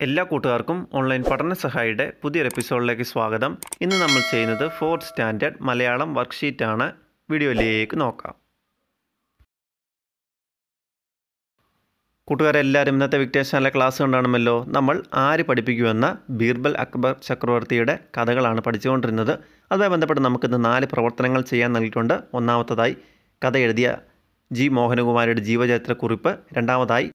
എല്ലാ കൂട്ടുകാർക്കും ഓൺലൈൻ പഠന സഹായിയുടെ പുതിയൊരു എപ്പിസോഡിലേക്ക് സ്വാഗതം. ഇന്ന് നമ്മൾ ചെയ്യുന്നത് ഫോർത്ത് സ്റ്റാൻഡേർഡ് മലയാളം വർക്ക്ഷീറ്റാണ്. വീഡിയോയിലേക്ക് നോക്കാം. കൂട്ടുകാരെല്ലാവരും ഇന്നത്തെ വിക്ടേഷനിലെ ക്ലാസ് കണ്ടാണമല്ലോ. നമ്മൾ ആര് പഠിപ്പിക്കുമെന്ന ബീർബൽ അക്ബർ ചക്രവർത്തിയുടെ കഥകളാണ് പഠിച്ചുകൊണ്ടിരുന്നത്. അതുമായി ബന്ധപ്പെട്ട് നമുക്കിന്ന് നാല് പ്രവർത്തനങ്ങൾ ചെയ്യാൻ നൽകിയിട്ടുണ്ട്. ഒന്നാമത്തതായി കഥ എഴുതിയ ജി മോഹനകുമാരിയുടെ ജീവചരിത്രക്കുറിപ്പ്. രണ്ടാമതായി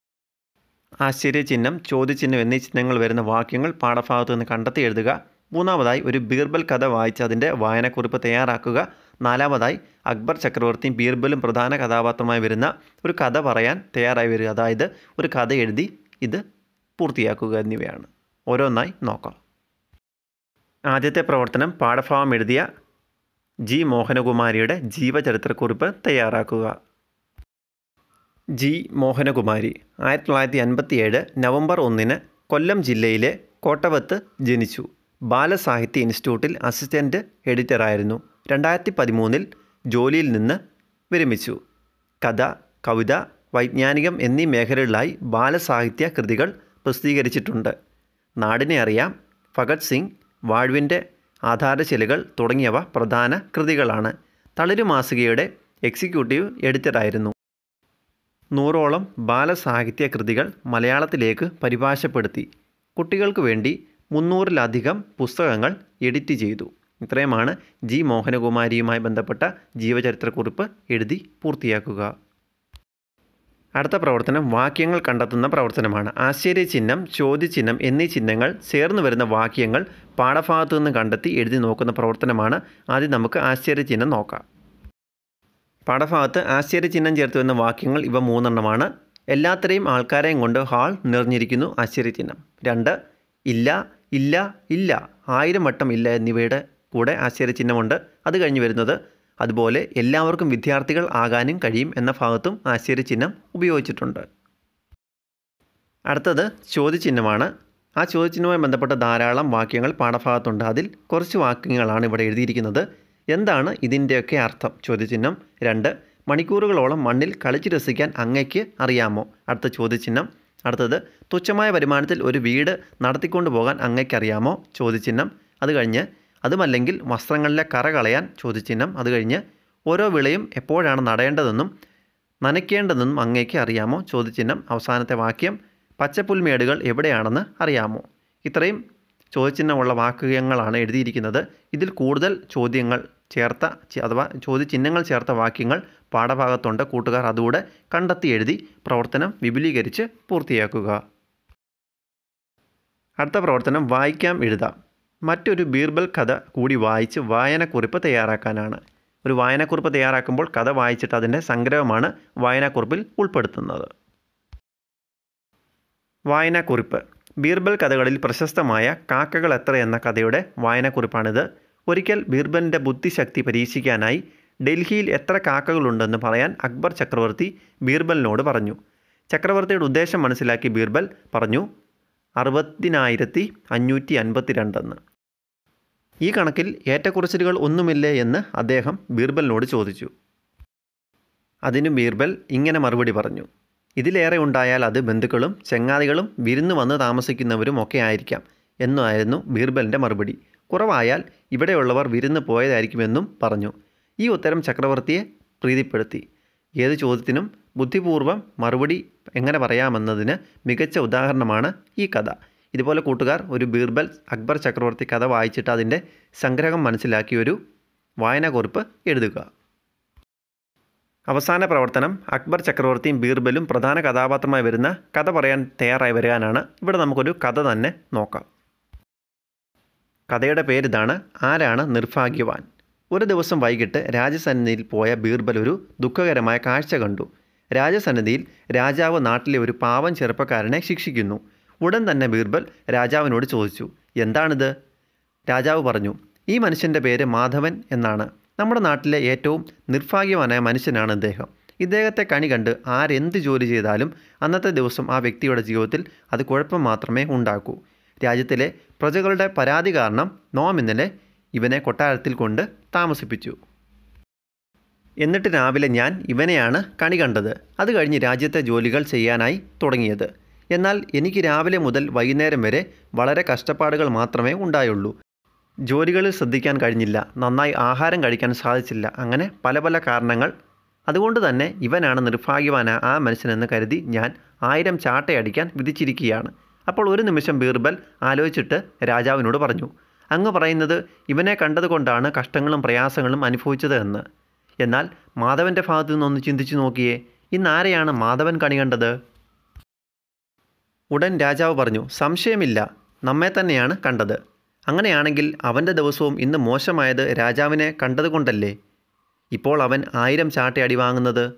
ആശ്ചര്യചിഹ്നം ചോദ്യചിഹ്നം എന്നീ ചിഹ്നങ്ങൾ വരുന്ന വാക്യങ്ങൾ പാഠഭാഗത്ത് നിന്ന് കണ്ടെത്തി എഴുതുക. മൂന്നാമതായി ഒരു ബീർബൽ കഥ വായിച്ച് അതിന്റെ വായനക്കുറിപ്പ് തയ്യാറാക്കുക. നാലാമതായി അക്ബർ ചക്രവർത്തിയും ബീർബലും പ്രധാന കഥാപാത്രമായി വരുന്ന ഒരു കഥ പറയാൻ തയ്യാറായി വരിക. അതായത് ഒരു കഥ എഴുതി ഇത് പൂർത്തിയാക്കുക എന്നിവയാണ്. ഓരോന്നായി നോക്കാം. ആദ്യത്തെ പ്രവർത്തനം പാഠഭാഗം എഴുതിയ ജി മോഹനകുമാരിയുടെ ജീവചരിത്രക്കുറിപ്പ് തയ്യാറാക്കുക. ജി. മോഹനകുമാരി. ആയിരത്തി തൊള്ളായിരത്തി അൻപത്തിയേഴ് നവംബർ ഒന്നിന് കൊല്ലം ജില്ലയിലെ കോട്ടവത്ത് ജനിച്ചു. ബാലസാഹിത്യ ഇൻസ്റ്റിറ്റ്യൂട്ടിൽ അസിസ്റ്റന്റ് എഡിറ്ററായിരുന്നു. രണ്ടായിരത്തി പതിമൂന്നിൽ ജോലിയിൽ നിന്ന് വിരമിച്ചു. കഥ കവിത വൈജ്ഞാനികം എന്നീ മേഖലകളിലായി ബാലസാഹിത്യ കൃതികൾ പ്രസിദ്ധീകരിച്ചിട്ടുണ്ട്. നാടിനെ അറിയാം. ഭഗത് സിംഗ് വാഴ്വിന്റെ ആധാരശിലകൾ തുടങ്ങിയവ പ്രധാന കൃതികളാണ്. തളിരു മാസികയുടെ എക്സിക്യൂട്ടീവ് എഡിറ്ററായിരുന്നു. നൂറോളം ബാലസാഹിത്യ കൃതികൾ മലയാളത്തിലേക്ക് പരിഭാഷപ്പെടുത്തി. കുട്ടികൾക്ക് വേണ്ടി മുന്നൂറിലധികം പുസ്തകങ്ങൾ എഡിറ്റ് ചെയ്തു. ഇത്രയുമാണ് ജി മോഹനകുമാരിയുമായി ബന്ധപ്പെട്ട ജീവചരിത്രക്കുറിപ്പ് എഴുതി പൂർത്തിയാക്കുക. അടുത്ത പ്രവർത്തനം വാക്യങ്ങൾ കണ്ടെത്തുന്ന പ്രവർത്തനമാണ്. ആശ്ചര്യചിഹ്നം ചോദ്യചിഹ്നം എന്നീ ചിഹ്നങ്ങൾ ചേർന്ന് വരുന്ന വാക്യങ്ങൾ പാഠഭാഗത്തു നിന്ന് കണ്ടെത്തി എഴുതി നോക്കുന്ന പ്രവർത്തനമാണ്. ആദ്യം നമുക്ക് ആശ്ചര്യചിഹ്നം നോക്കാം. പാഠഭാഗത്ത് ആശ്ചര്യചിഹ്നം ചേർത്ത് വരുന്ന വാക്യങ്ങൾ ഇവ മൂന്നെണ്ണമാണ്. എല്ലാത്തരെയും ആൾക്കാരെയും കൊണ്ട് ഹാൾ നിറഞ്ഞിരിക്കുന്നു ആശ്ചര്യചിഹ്നം. രണ്ട് ഇല്ല ഇല്ല ഇല്ല ആയിരം വട്ടം ഇല്ല എന്നിവയുടെ കൂടെ ആശ്ചര്യചിഹ്നമുണ്ട്. അത് കഴിഞ്ഞ് വരുന്നത് അതുപോലെ എല്ലാവർക്കും വിദ്യാർത്ഥികൾ ആകാനും കഴിയും എന്ന ഭാഗത്തും ആശ്ചര്യചിഹ്നം ഉപയോഗിച്ചിട്ടുണ്ട്. അടുത്തത് ചോദ്യചിഹ്നമാണ്. ആ ചോദ്യചിഹ്നവുമായി ബന്ധപ്പെട്ട ധാരാളം വാക്യങ്ങൾ പാഠഭാഗത്തുണ്ട്. അതിൽ കുറച്ച് വാക്യങ്ങളാണ് ഇവിടെ എഴുതിയിരിക്കുന്നത്. എന്താണ് ഇതിന്റെയൊക്കെ അർത്ഥം? ചോദ്യചിഹ്നം രണ്ട്. മണിക്കൂറുകളോളം മണ്ണിൽ കളിച്ചു രസിക്കാൻ അങ്ങയ്ക്ക് അറിയാമോ? അടുത്ത ചോദ്യചിഹ്നം. അടുത്തത് തുച്ഛമായ വരുമാനത്തിൽ ഒരു വീട് നടത്തിക്കൊണ്ടു പോകാൻ അങ്ങയ്ക്കറിയാമോ? ചോദ്യചിഹ്നം. അത് കഴിഞ്ഞ് അതുമല്ലെങ്കിൽ വസ്ത്രങ്ങളിലെ കറ കളയാൻ ചോദ്യചിഹ്നം. അത് കഴിഞ്ഞ് ഓരോ വിളയും എപ്പോഴാണ് നടേണ്ടതെന്നും നനയ്ക്കേണ്ടതെന്നും അങ്ങേക്ക് അറിയാമോ? ചോദ്യചിഹ്നം. അവസാനത്തെ വാക്യം പച്ചപ്പുൽമേടുകൾ എവിടെയാണെന്ന് അറിയാമോ? ഇത്രയും ചോദ്യചിഹ്നമുള്ള വാക്യങ്ങളാണ് എഴുതിയിരിക്കുന്നത്. ഇതിൽ കൂടുതൽ ചോദ്യങ്ങൾ ചേർത്ത അഥവാ ചോദ്യചിഹ്നങ്ങൾ ചേർത്ത വാക്യങ്ങൾ പാഠഭാഗത്തുണ്ട്. കൂട്ടുകാർ അതുകൂടെ കണ്ടെത്തി എഴുതി പ്രവർത്തനം വിപുലീകരിച്ച് പൂർത്തിയാക്കുക. അടുത്ത പ്രവർത്തനം വായിക്കാം എഴുതാം. മറ്റൊരു ബീർബൽ കഥ കൂടി വായിച്ച് വായനക്കുറിപ്പ് തയ്യാറാക്കാനാണ്. ഒരു വായനക്കുറിപ്പ് തയ്യാറാക്കുമ്പോൾ കഥ വായിച്ചിട്ട് അതിന്റെ സംഗ്രഹമാണ് വായനക്കുറിപ്പിൽ ഉൾപ്പെടുത്തുന്നത്. വായനക്കുറിപ്പ്. ബീർബൽ കഥകളിൽ പ്രശസ്തമായ കാക്കകൾ എത്ര എന്ന കഥയുടെ വായനക്കുറിപ്പാണിത്. ഒരിക്കൽ ബീർബലിന്റെ ബുദ്ധിശക്തി പരീക്ഷിക്കാനായി ഡൽഹിയിൽ എത്ര കാക്കകളുണ്ടെന്ന് പറയാൻ അക്ബർ ചക്രവർത്തി ബീർബലിനോട് പറഞ്ഞു. ചക്രവർത്തിയുടെ ഉദ്ദേശം മനസ്സിലാക്കി ബീർബൽ പറഞ്ഞു അറുപത്തിനായിരത്തി അഞ്ഞൂറ്റി അൻപത്തി രണ്ടെന്ന് ഈ കണക്കിൽ ഏറ്റക്കുറച്ചിലുകൾ ഒന്നുമില്ലേ എന്ന് അദ്ദേഹം ബീർബലിനോട് ചോദിച്ചു. അതിനു ബീർബൽ ഇങ്ങനെ മറുപടി പറഞ്ഞു ഇതിലേറെ ഉണ്ടായാൽ അത് ബന്ധുക്കളും ചെങ്ങാതികളും വിരുന്ന് വന്ന് താമസിക്കുന്നവരും ഒക്കെ ആയിരിക്കാം എന്നായിരുന്നു ബീർബലിന്റെ മറുപടി. കുറവായാൽ ഇവിടെയുള്ളവർ വിരുന്ന് പോയതായിരിക്കുമെന്നും പറഞ്ഞു. ഈ ഉത്തരം ചക്രവർത്തിയെ പ്രീതിപ്പെടുത്തി. ഏത് ചോദ്യത്തിനും ബുദ്ധിപൂർവം മറുപടി എങ്ങനെ പറയാമെന്നതിന് മികച്ച ഉദാഹരണമാണ് ഈ കഥ. ഇതുപോലെ കൂട്ടുകാർ ഒരു ബീർബൽ അക്ബർ ചക്രവർത്തി കഥ വായിച്ചിട്ട് അതിന്റെ സംഗ്രഹം മനസ്സിലാക്കി ഒരു വായനാക്കുറിപ്പ് എഴുതുക. അവസാന പ്രവർത്തനം അക്ബർ ചക്രവർത്തിയും ബീർബലും പ്രധാന കഥാപാത്രമായി വരുന്ന കഥ പറയാൻ തയ്യാറായി വരാനാണ്. ഇവിടെ നമുക്കൊരു കഥ തന്നെ നോക്കാം. കഥയുടെ പേരിതാണ് ആരാണ് നിർഭാഗ്യവാൻ. ഒരു ദിവസം വൈകിട്ട് രാജസന്നിധിയിൽ പോയ ബീർബൽ ഒരു ദുഃഖകരമായ കാഴ്ച കണ്ടു. രാജസന്നിധിയിൽ രാജാവ് നാട്ടിലെ ഒരു പാവം ചെറുപ്പക്കാരനെ ശിക്ഷിക്കുന്നു. ഉടൻ തന്നെ ബീർബൽ രാജാവിനോട് ചോദിച്ചു എന്താണിത്? രാജാവ് പറഞ്ഞു ഈ മനുഷ്യന്റെ പേര് മാധവൻ എന്നാണ്. നമ്മുടെ നാട്ടിലെ ഏറ്റവും നിർഭാഗ്യവാനായ മനുഷ്യനാണ് ഇദ്ദേഹം. ഇദ്ദേഹത്തെ കണി കണ്ട് ആരെന്ത് ജോലി ചെയ്താലും അന്നത്തെ ദിവസം ആ വ്യക്തിയുടെ ജീവിതത്തിൽ അത് കുഴപ്പം മാത്രമേ ഉണ്ടാക്കൂ രാജ്യത്തിലെ പ്രജകളുടെ പരാതി കാരണം നോം ഇന്നലെ ഇവനെ കൊട്ടാരത്തിൽ കൊണ്ട് താമസിപ്പിച്ചു. എന്നിട്ട് രാവിലെ ഞാൻ ഇവനെയാണ് കണി കണ്ടത്. അത് കഴിഞ്ഞ് രാജ്യത്തെ ജോലികൾ ചെയ്യാനായി തുടങ്ങിയത്. എന്നാൽ എനിക്ക് രാവിലെ മുതൽ വൈകുന്നേരം വരെ വളരെ കഷ്ടപ്പാടുകൾ മാത്രമേ ഉണ്ടായുള്ളൂ. ജോലികളിൽ ശ്രദ്ധിക്കാൻ കഴിഞ്ഞില്ല. നന്നായി ആഹാരം കഴിക്കാൻ സാധിച്ചില്ല. അങ്ങനെ പല പല കാരണങ്ങൾ. അതുകൊണ്ട് തന്നെ ഇവനാണ് നിർഭാഗ്യവാന ആ മനുഷ്യനെന്ന് കരുതി ഞാൻ ആയിരം ചാട്ടയടിക്കാൻ വിധിച്ചിരിക്കുകയാണ്. അപ്പോൾ ഒരു നിമിഷം ബീർബൽ ആലോചിച്ചിട്ട് രാജാവിനോട് പറഞ്ഞു അങ്ങ് പറയുന്നത് ഇവനെ കണ്ടതുകൊണ്ടാണ് കഷ്ടങ്ങളും പ്രയാസങ്ങളും അനുഭവിച്ചത് എന്ന്. എന്നാൽ മാധവന്റെ ഭാഗത്തു നിന്നൊന്ന് ചിന്തിച്ചു നോക്കിയേ ഇന്നാരെയാണ് മാധവൻ കണി കണ്ടത്? ഉടൻ രാജാവ് പറഞ്ഞു സംശയമില്ല നമ്മെ തന്നെയാണ് കണ്ടത്. അങ്ങനെയാണെങ്കിൽ അവന്റെ ദിവസവും ഇന്ന് മോശമായത് രാജാവിനെ കണ്ടതുകൊണ്ടല്ലേ? ഇപ്പോൾ അവൻ ആയിരം ചാട്ടയടി വാങ്ങുന്നത്?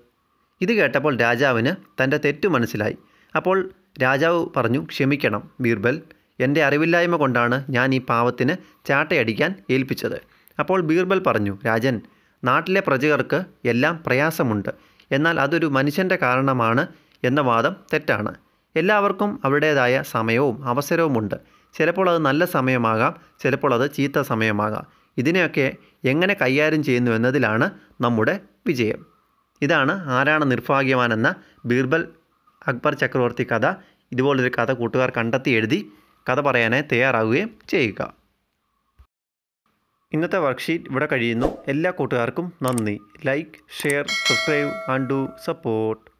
ഇത് കേട്ടപ്പോൾ രാജാവിന് തന്റെ തെറ്റു മനസ്സിലായി. അപ്പോൾ രാജാവ് പറഞ്ഞു ക്ഷമിക്കണം ബീർബൽ. എന്റെ അറിവില്ലായ്മ കൊണ്ടാണ് ഞാൻ ഈ പാവത്തിന് ചാട്ടയടിക്കാൻ ഏൽപ്പിച്ചത്. അപ്പോൾ ബീർബൽ പറഞ്ഞു രാജൻ നാട്ടിലെ പ്രജകർക്ക് എല്ലാം പ്രയാസമുണ്ട്. എന്നാൽ അതൊരു മനുഷ്യന്റെ കാരണമാണ് എന്ന വാദം തെറ്റാണ്. എല്ലാവർക്കും അവരുടേതായ സമയവും അവസരവുമുണ്ട്. ചിലപ്പോൾ അത് നല്ല സമയമാകാം ചിലപ്പോൾ അത് ചീത്ത സമയമാകാം. ഇതിനെയൊക്കെ എങ്ങനെ കൈകാര്യം ചെയ്യുന്നു എന്നതിലാണ് നമ്മുടെ വിജയം. ഇതാണ് ആരാണ് നിർഭാഗ്യവാനെന്ന ബീർബൽ അക്ബർ ചക്രവർത്തി കഥ ഇതുപോലൊരു കഥ കൂട്ടുകാർ കണ്ടെത്തി എഴുതി കഥ പറയാനായി തയ്യാറാവുകയും ചെയ്യുക. ഇന്നത്തെ വർക്ക്ഷീറ്റ് ഇവിടെ കഴിയുന്നു. എല്ലാ കൂട്ടുകാർക്കും നന്ദി. Like share subscribe and do support